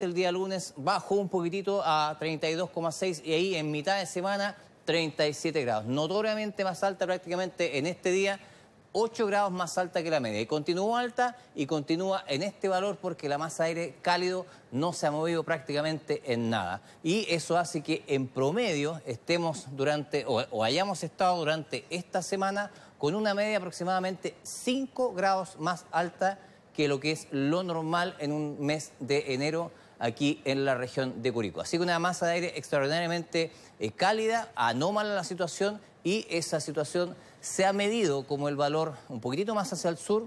el día lunes bajó un poquitito a 32,6 y ahí en mitad de semana 37 grados. Notoriamente más alta prácticamente en este día, 8 grados más alta que la media. Y continuó alta y continúa en este valor porque la masa aire cálido no se ha movido prácticamente en nada. Y eso hace que en promedio estemos durante, o, o hayamos estado durante esta semana con una media aproximadamente 5 grados más alta que lo que es lo normal en un mes de enero aquí en la región de Curicó. Así que una masa de aire extraordinariamente eh, cálida, anómala la situación y esa situación se ha medido como el valor un poquitito más hacia el sur,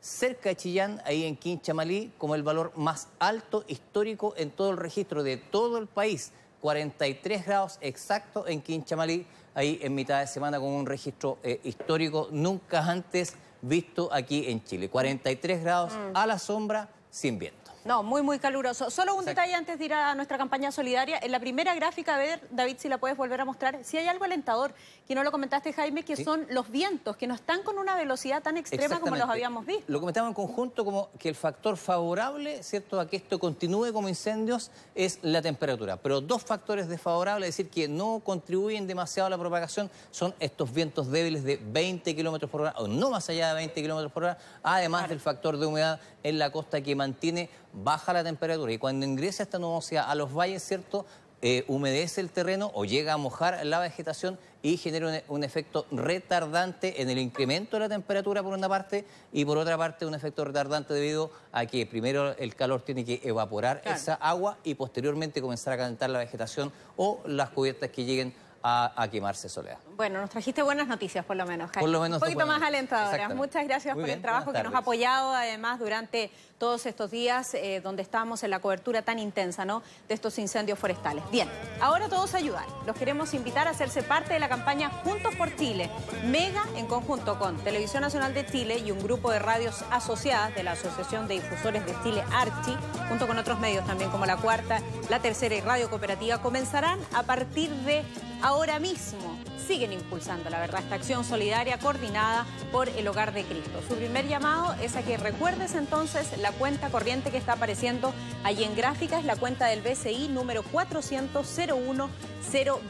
cerca de Chillán, ahí en Quinchamalí, como el valor más alto histórico en todo el registro de todo el país. 43 grados exactos en Quinchamalí, ahí en mitad de semana con un registro eh, histórico nunca antes visto aquí en Chile. 43 grados mm. a la sombra, sin viento. No, muy, muy caluroso. Solo un detalle antes de ir a nuestra campaña solidaria. En la primera gráfica, a ver, David, si la puedes volver a mostrar, si hay algo alentador, que no lo comentaste, Jaime, que son los vientos, que no están con una velocidad tan extrema como los habíamos visto. Lo comentamos en conjunto como que el factor favorable, ¿cierto?, a que esto continúe como incendios es la temperatura. Pero dos factores desfavorables, es decir, que no contribuyen demasiado a la propagación, son estos vientos débiles de 20 kilómetros por hora, o no más allá de 20 kilómetros por hora, además del factor de humedad en la costa que mantiene baja la temperatura y cuando ingresa esta nubosidad a los valles, ¿cierto? Eh, humedece el terreno o llega a mojar la vegetación y genera un, efecto retardante en el incremento de la temperatura por una parte y por otra parte un efecto retardante debido a que primero el calor tiene que evaporar esa agua y posteriormente comenzar a calentar la vegetación o las cubiertas que lleguen a, quemarse Soledad. Bueno, nos trajiste buenas noticias por lo menos, Por lo menos. Un poquito más alentadoras. Muchas gracias por el trabajo que nos ha apoyado además durante todos estos días eh, donde estábamos en la cobertura tan intensa ¿no? de estos incendios forestales. Bien, ahora todos ayudar. Los queremos invitar a hacerse parte de la campaña Juntos por Chile, Mega en conjunto con Televisión Nacional de Chile y un grupo de radios asociadas de la Asociación de Difusores de Chile, Archi, junto con otros medios también como La Cuarta, La Tercera y Radio Cooperativa, comenzarán a partir de ahora mismo siguen impulsando, la verdad, esta acción solidaria coordinada por el Hogar de Cristo. Su primer llamado es a que recuerdes entonces la cuenta corriente que está apareciendo allí en gráfica, es la cuenta del BCI número 400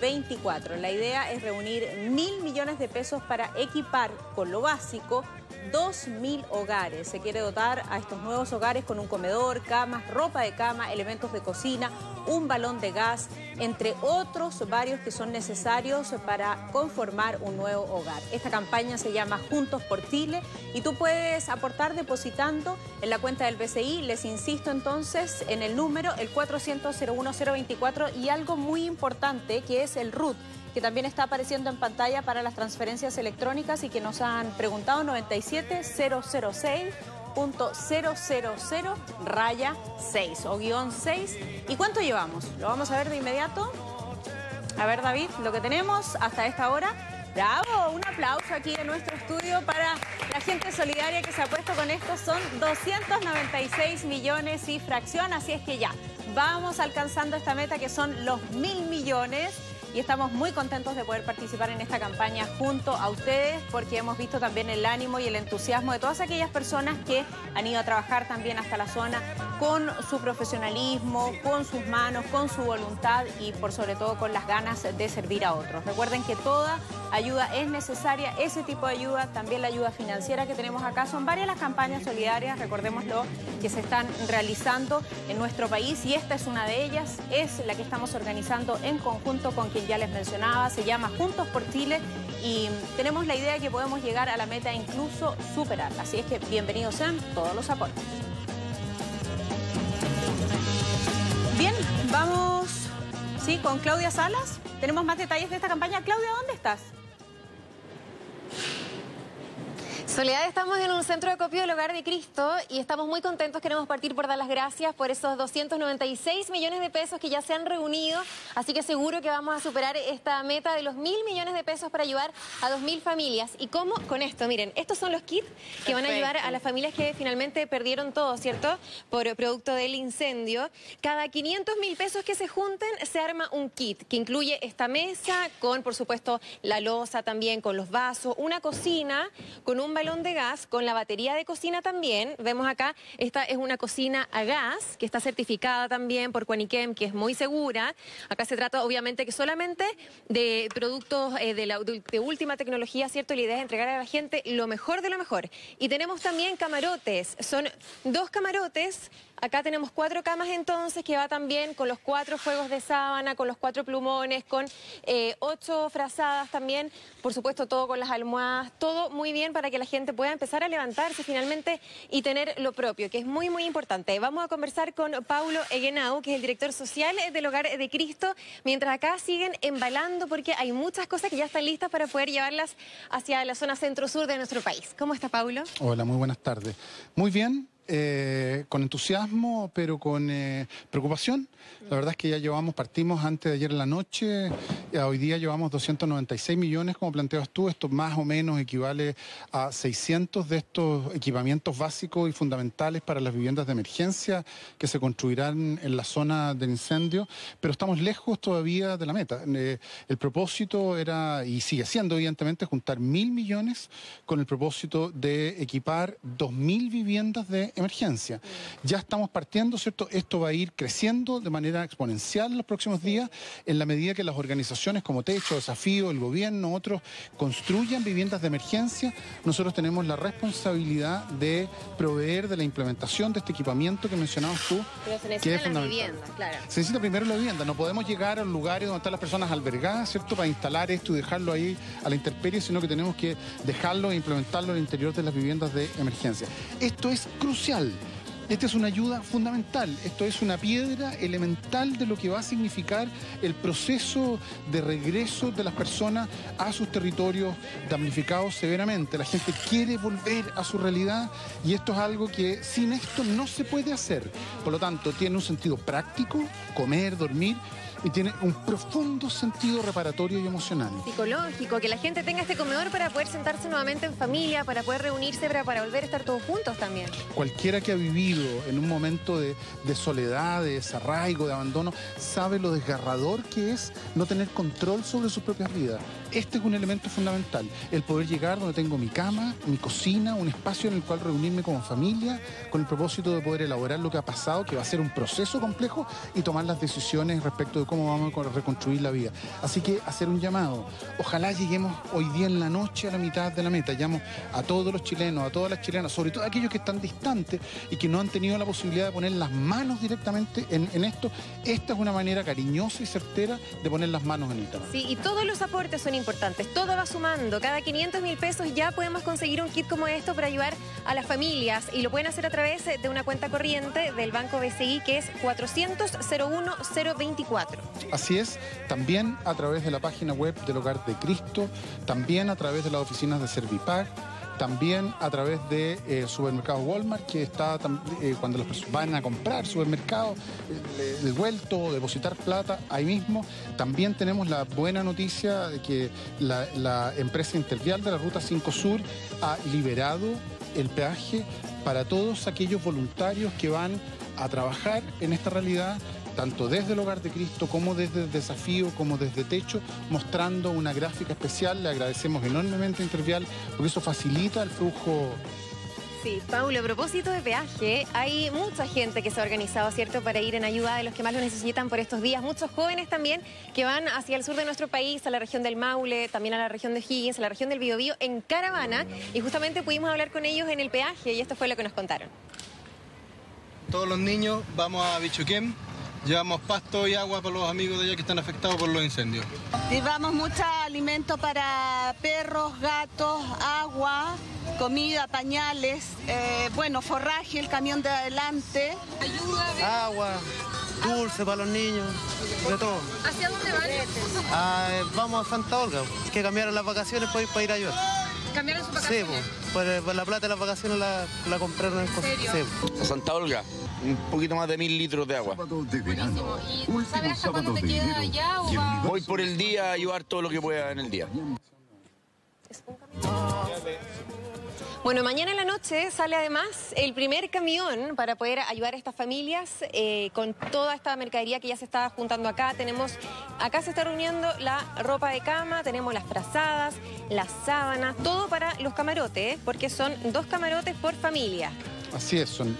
024. La idea es reunir mil millones de pesos para equipar con lo básico 2.000 hogares. Se quiere dotar a estos nuevos hogares con un comedor, camas, ropa de cama, elementos de cocina, un balón de gas, entre otros varios que son necesarios para conformar un nuevo hogar. Esta campaña se llama Juntos por Chile y tú puedes aportar depositando en la cuenta del BCI. Les insisto entonces en el número, el 400 024 y algo muy importante que es el RUT que también está apareciendo en pantalla para las transferencias electrónicas y que nos han preguntado 97006.000 raya 6 o guion 6. ¿Y cuánto llevamos? Lo vamos a ver de inmediato. A ver, David, lo que tenemos hasta esta hora. Bravo, un aplauso aquí en nuestro estudio para la gente solidaria que se ha puesto con esto. Son 296 millones y fracción, así es que ya, vamos alcanzando esta meta que son los mil millones y estamos muy contentos de poder participar en esta campaña junto a ustedes porque hemos visto también el ánimo y el entusiasmo de todas aquellas personas que han ido a trabajar también hasta la zona con su profesionalismo, con sus manos, con su voluntad y por sobre todo con las ganas de servir a otros. Recuerden que toda ayuda es necesaria, ese tipo de ayuda, también la ayuda financiera que tenemos acá, son varias las campañas solidarias, recordémoslo, que se están realizando en nuestro país y esta es una de ellas, es la que estamos organizando en conjunto con quien ya les mencionaba, se llama Juntos por Chile y tenemos la idea de que podemos llegar a la meta incluso superarla, así es que bienvenidos sean todos los aportes. Bien, vamos, sí, con Claudia Salas. Tenemos más detalles de esta campaña. Claudia, ¿dónde estás? Soledad, estamos en un centro de copio del Hogar de Cristo y estamos muy contentos. Queremos partir por dar las gracias por esos 296 millones de pesos que ya se han reunido. Así que seguro que vamos a superar esta meta de los mil millones de pesos para ayudar a dos mil familias. ¿Y cómo? Con esto, miren, estos son los kits que van a ayudar a las familias que finalmente perdieron todo, ¿cierto? Por producto del incendio. Cada 500 mil pesos que se junten se arma un kit que incluye esta mesa con, por supuesto, la losa también, con los vasos, una cocina, con un balón de gas con la batería de cocina también. Vemos acá, esta es una cocina a gas que está certificada también por Quaniquem, que es muy segura. Acá se trata obviamente que solamente de productos eh, de, la, de última tecnología, ¿cierto? La idea es entregar a la gente lo mejor de lo mejor. Y tenemos también camarotes. Son dos camarotes Acá tenemos cuatro camas entonces que va también con los cuatro juegos de sábana, con los cuatro plumones, con eh, ocho frazadas también, por supuesto todo con las almohadas, todo muy bien para que la gente pueda empezar a levantarse finalmente y tener lo propio, que es muy muy importante. Vamos a conversar con Paulo Egenau, que es el director social del Hogar de Cristo, mientras acá siguen embalando porque hay muchas cosas que ya están listas para poder llevarlas hacia la zona centro-sur de nuestro país. ¿Cómo está Paulo? Hola, muy buenas tardes. Muy bien, eh, con entusiasmo, pero con eh, preocupación. La verdad es que ya llevamos, partimos antes de ayer en la noche, hoy día llevamos 296 millones, como planteas tú, esto más o menos equivale a 600 de estos equipamientos básicos y fundamentales para las viviendas de emergencia que se construirán en la zona del incendio, pero estamos lejos todavía de la meta. Eh, el propósito era, y sigue siendo evidentemente, juntar mil millones con el propósito de equipar dos mil viviendas de emergencia. Ya estamos partiendo, ¿cierto? Esto va a ir creciendo de manera exponencial en los próximos días en la medida que las organizaciones como Techo, Desafío, el gobierno, otros construyan viviendas de emergencia. Nosotros tenemos la responsabilidad de proveer de la implementación de este equipamiento que mencionabas tú. Pero se necesita la vivienda, claro. Se necesita primero la vivienda. No podemos llegar a lugares donde están las personas albergadas, ¿cierto? Para instalar esto y dejarlo ahí a la intemperie, sino que tenemos que dejarlo e implementarlo al interior de las viviendas de emergencia. Esto es crucial esta es una ayuda fundamental, esto es una piedra elemental de lo que va a significar el proceso de regreso de las personas a sus territorios damnificados severamente. La gente quiere volver a su realidad y esto es algo que sin esto no se puede hacer. Por lo tanto, tiene un sentido práctico, comer, dormir, y tiene un profundo sentido reparatorio y emocional. Psicológico, que la gente tenga este comedor para poder sentarse nuevamente en familia, para poder reunirse, para, para volver a estar todos juntos también. Cualquiera que ha vivido en un momento de, de soledad, de desarraigo, de abandono, sabe lo desgarrador que es no tener control sobre sus propias vidas. Este es un elemento fundamental, el poder llegar donde tengo mi cama, mi cocina, un espacio en el cual reunirme como familia, con el propósito de poder elaborar lo que ha pasado, que va a ser un proceso complejo, y tomar las decisiones respecto de cómo vamos a reconstruir la vida. Así que hacer un llamado. Ojalá lleguemos hoy día en la noche a la mitad de la meta. Llamo a todos los chilenos, a todas las chilenas, sobre todo a aquellos que están distantes y que no han tenido la posibilidad de poner las manos directamente en, esto. Esta es una manera cariñosa y certera de poner las manos en el. Sí, y todos los aportes son importantes. Todo va sumando. Cada 500 mil pesos ya podemos conseguir un kit como esto para ayudar a las familias y lo pueden hacer a través de una cuenta corriente del Banco BCI que es 400 01 024. Así es, también a través de la página web del Hogar de Cristo, también a través de las oficinas de Servipag, también a través de eh, supermercado Walmart, que está eh, cuando los personas van a comprar supermercado, el eh, vuelto, depositar plata ahí mismo. También tenemos la buena noticia de que la, la empresa Intervial de la Ruta 5 Sur ha liberado el peaje para todos aquellos voluntarios que van a trabajar en esta realidad tanto desde el Hogar de Cristo como desde el Desafío, como desde Techo, mostrando una gráfica especial. Le agradecemos enormemente a Intervial porque eso facilita el flujo Sí, Paulo, a propósito de peaje, hay mucha gente que se ha organizado, ¿cierto?, para ir en ayuda de los que más lo necesitan por estos días. Muchos jóvenes también que van hacia el sur de nuestro país, a la región del Maule, también a la región de Higgins, a la región del Biobío, en caravana. Y justamente pudimos hablar con ellos en el peaje y esto fue lo que nos contaron. Todos los niños vamos a Bichuquén, Llevamos pasto y agua para los amigos de allá que están afectados por los incendios. Llevamos mucho alimento para perros, gatos, agua, comida, pañales, eh, bueno, forraje, el camión de adelante. Ayuda. Agua, dulce para los niños, de todo. ¿Hacia dónde van? Ah, eh, vamos a Santa Olga, es que cambiaron las vacaciones para ir, para ir a ayudar. ¿Cambiaron sus vacaciones? Sí, pues, la plata de las vacaciones la, la compraron en Sí. A Santa Olga un poquito más de mil litros de agua. ¿Y sabes hasta cuándo te queda allá o va... Voy por el día a llevar todo lo que pueda en el día. Bueno, mañana en la noche sale además el primer camión para poder ayudar a estas familias eh, con toda esta mercadería que ya se está juntando acá. Tenemos, acá se está reuniendo la ropa de cama, tenemos las frazadas, las sábanas, todo para los camarotes, porque son dos camarotes por familia. Así es, son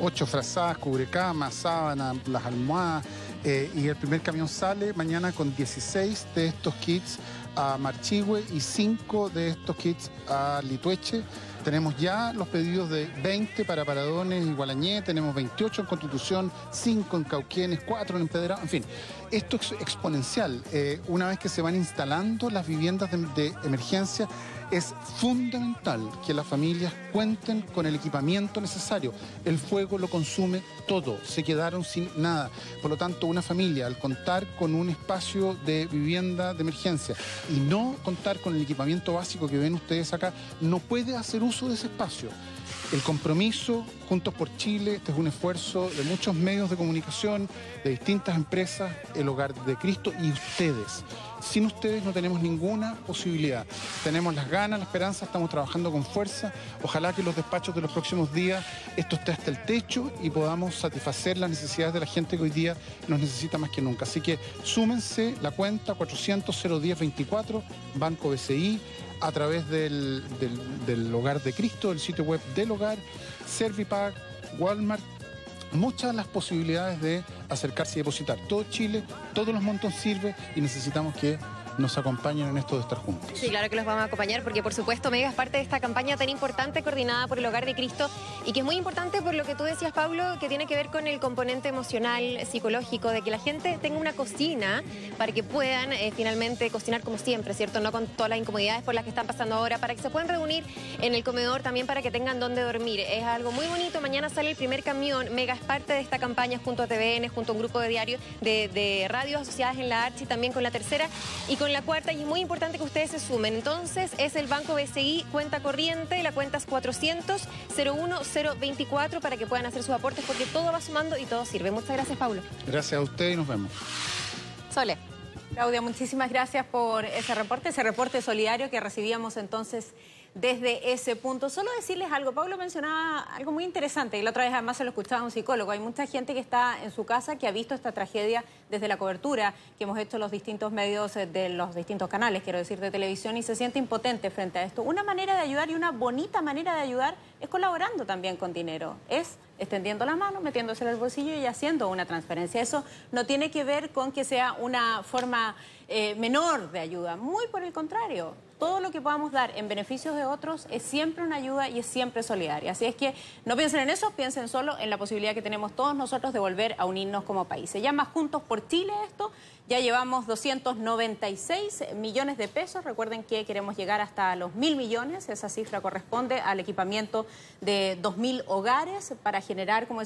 ocho frazadas, cubrecamas, sábanas, las almohadas. eh, y el primer camión sale mañana con 16 de estos kits a Marchihue y 5 de estos kits a Litueche. Tenemos ya los pedidos de 20 para Paradones y Gualañé, tenemos 28 en Constitución, 5 en Cauquienes, 4 en Empedrado, en fin. Esto es exponencial. Eh, una vez que se van instalando las viviendas de emergencia, es fundamental que las familias cuenten con el equipamiento necesario. El fuego lo consume todo, se quedaron sin nada. Por lo tanto, una familia al contar con un espacio de vivienda de emergencia y no contar con el equipamiento básico que ven ustedes acá, no puede hacer uso de ese espacio. El compromiso Juntos por Chile, este es un esfuerzo de muchos medios de comunicación, de distintas empresas, el Hogar de Cristo y ustedes. Sin ustedes no tenemos ninguna posibilidad. Tenemos las ganas, la esperanza, estamos trabajando con fuerza. Ojalá que los despachos de los próximos días esto esté hasta el techo y podamos satisfacer las necesidades de la gente que hoy día nos necesita más que nunca. Así que súmense la cuenta 400-010-24, Banco BCI, a través del, del- Hogar de Cristo, el sitio web del hogar, Servipack, Walmart, muchas las posibilidades de acercarse y depositar. Todo Chile, todos los montos sirve y necesitamos que nos acompañen en esto de estar juntos. Sí, claro que los vamos a acompañar porque por supuesto Mega es parte de esta campaña tan importante coordinada por el Hogar de Cristo y que es muy importante por lo que tú decías Pablo, que tiene que ver con el componente emocional, psicológico, de que la gente tenga una cocina para que puedan eh, finalmente cocinar como siempre, ¿cierto? No con todas las incomodidades por las que están pasando ahora, para que se puedan reunir en el comedor también para que tengan donde dormir. Es algo muy bonito, mañana sale el primer camión, Mega es parte de esta campaña junto a TVN, junto a un grupo de diarios, de, radios asociadas en la Archi, también con la tercera y la cuarta y es muy importante que ustedes se sumen. Entonces es el Banco BCI, cuenta corriente, la cuenta es 400 01 024 para que puedan hacer sus aportes porque todo va sumando y todo sirve. Muchas gracias, Paulo. Gracias a usted y nos vemos. Sole. Claudia, muchísimas gracias por ese reporte, ese reporte solidario que recibíamos entonces desde ese punto. Solo decirles algo, Pablo mencionaba algo muy interesante y la otra vez además se lo escuchaba un psicólogo. Hay mucha gente que está en su casa que ha visto esta tragedia desde la cobertura que hemos hecho los distintos medios eh, de los distintos canales, quiero decir, de televisión y se siente impotente frente a esto. Una manera de ayudar y una bonita manera de ayudar es colaborando también con dinero, es extendiendo la mano, metiéndose en el bolsillo y haciendo una transferencia. Eso no tiene que ver con que sea una forma eh, menor de ayuda, muy por el contrario. Todo lo que podamos dar en beneficios de otros es siempre una ayuda y es siempre solidaria. Así es que no piensen en eso, piensen solo en la posibilidad que tenemos todos nosotros de volver a unirnos como país. Se llama Juntos por Chile esto. Ya llevamos 296 millones de pesos. Recuerden que queremos llegar hasta los mil millones. Esa cifra corresponde al equipamiento de 2.000 hogares para generar, como